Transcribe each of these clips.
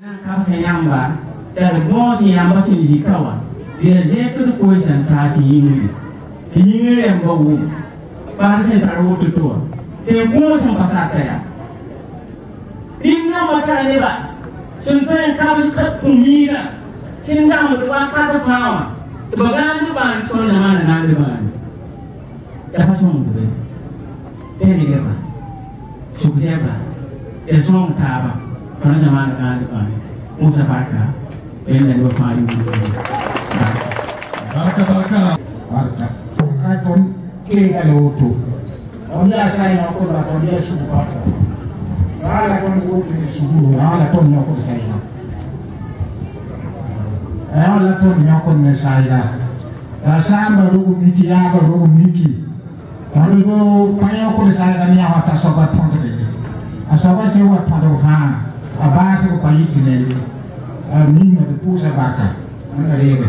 kabsa yamba dar mosi yamba sin jikawa dia zekur ko san tasi yingi yingi yamba wu par sen tar wutu to te ko san pasata ya inna mata ne ba sun tan kabsa ka kumira sin da mu wa ka ta fawa to ba ga ni ba to zamana na ni ba ya fa son mu be be ni ba su ku ba ya son ta ba kana zamana ka ni ba Musa barka ben da ba fa yi barka barka barka ka ton ke ga loto on ya sai na ko ya ala kon ko ni su ala kon no ko sai na ala kon no ko ne sai na da samba rugu miki ya ba rugu miki Kalau payo ko sai na ni awata sobat pondok de asoba se wa pondok ha abasa ko payi tineli mima de pusa baka mana rebe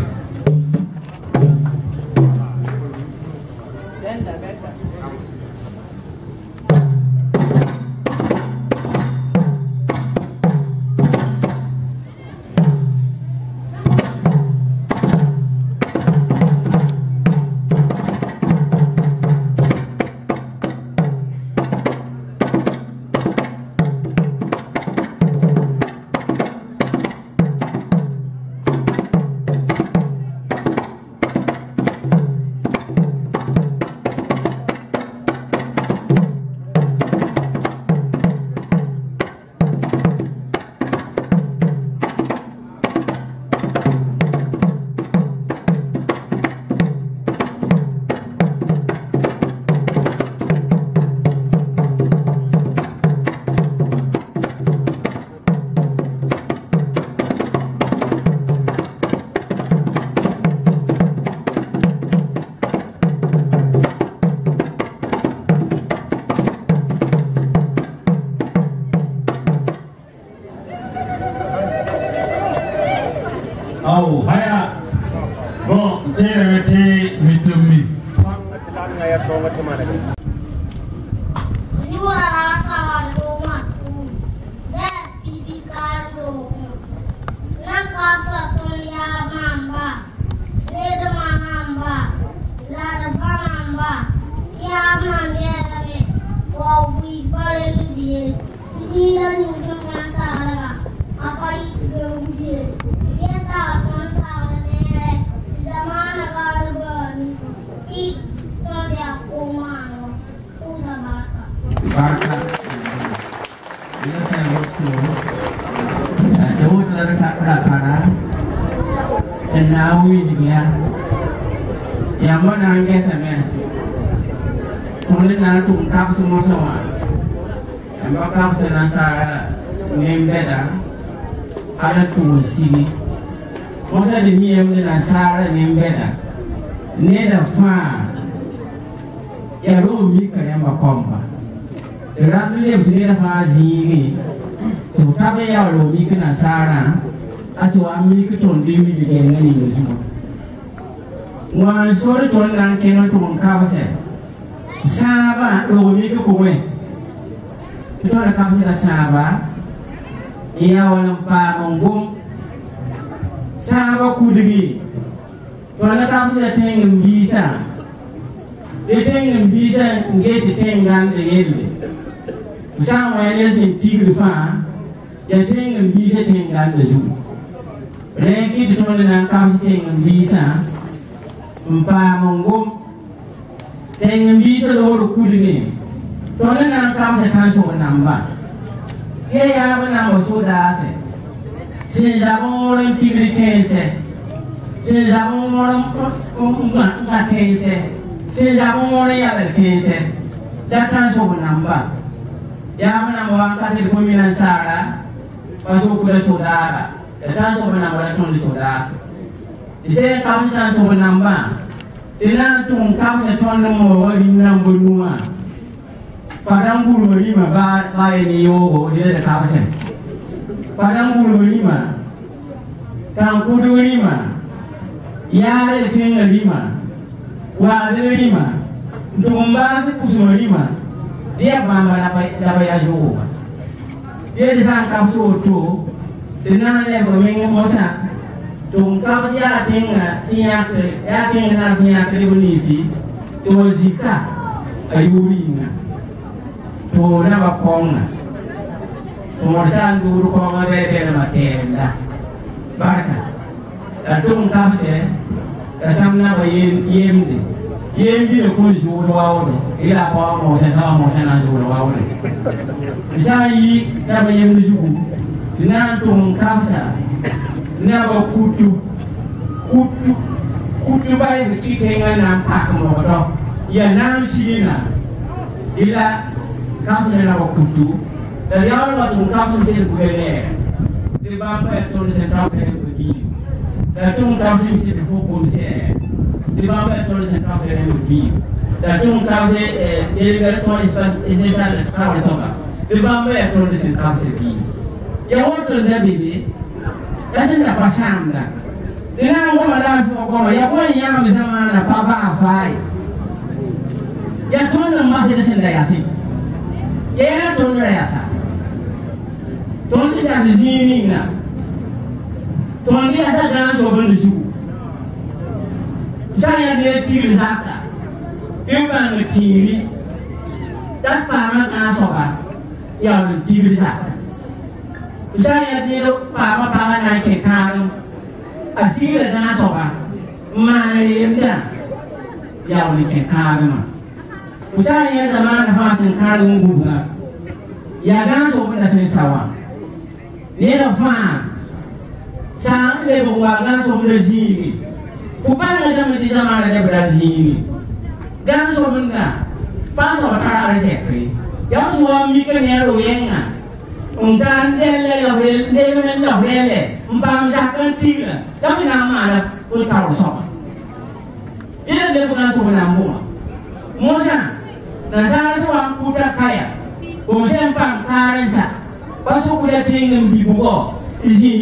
Jura rasa rumah dan. Ini lah nyusung rasa alaga, apa itu dia? Dia salah nere, zaman akan berani. Ik, tuan dia kumano, usah baka. barka ina sai wutu da wutu da ka fara fara ina wi dinya ya mana an gesa me kun na tun kap su mo sawa an ba kap su na sa ne beda ala tu sini mo sa de mi em na sa ne beda ne da fa ya ro mi kare ma komba rasu ne su ne fa zigi to tabe ya ro mi kana sara asu wa mi ki ton di mi ngani ne su wa so ri ton nan ke no to ka ba se saba ro mi ki ko we to da ka ba se da saba iya wala pa mongum saba ku digi to na ka ba se da tengin bisa de tengin bisa ngeti tengan de yelle san wa ne sin tigri fa ya tengan bisa tengan da zu re ki to ne nan kam si tengan bisa mpa mongom tengan bisa lo ro kudi ne to ne nan kam sa tan so namba ye ya ba na mo so da se sin za mo ro tigri tense sin za mo mo ro ma tense sin za mo ro ya da tense da tan so namba ya mana wakati kumi na sara pasu kuda saudara dan so mana mana tun di saudara ise kam sa so namba ina tun kam sa ton mo wari nan bunua padang bulu lima ba ba ni yogo dia da kam sa padang bulu lima kan kudu lima ya da tin lima wa lima tumba se kusuma lima dia mama dapat dapat zuwa dia disangka soto dina le ba mi mo sa tum ka si ya tinga si ya ke ya tinga na si ya ke ni si to na to na ba konga. To mo sa ndu ko ma be be na matenda barka da tum ka se da samna ba yem yemde yembi da kun zuwa wawo ila ba mo sa sa mo sa na zuwa wawo isa yi da ba yem zuwa na tum kamsa na ba kutu kutu kutu ba yi ki tenga na pak mo do ya na shi na ila kamsa na ba kutu. Da ya ba tum kamsa se bu ne de ba ba to se ta te bu bi da tum kamsa se bu bu se de ba ba to se ta te bu bi da tum kamsa eh délégation espace essentiel ka wa soba de ba ba to se kamsa bi ya woto da bebe ya sin da pasam da dina ngoma da fi ngoma ya kwa ya mi sama na papa afai ya tona masi da sin da ya sin ya ya tona ya sa ton ti da si zini na ton di asa ga so ban su sa ya ne tiri zaka iba ne tiri dat pa ma ka so ba ya ne tiri zaka saya dia papa papa naik ke kan asira na soba malem da ya wani ke kan ma usaya zaman fasin kan nguga ya ga so bin da sai sawa ne da fa sa ne bu wa ga so bin da zini ku ba na da mutum zaman da da zini ga so bin da ba so ta ra sai kai ya so mi kan ya ro yenga Ungkan dia le la le le le la le le mbam ja kan ti la da ni na ma la ku ta ro so ila de kuna so na mo mo sa na sa. So am puta kaya ko sen pam karen sa ba so ku da tin ngam bi bu ko iji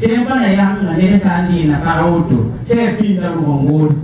sempana yahanga nene sandina parawoto sepinda luwongoli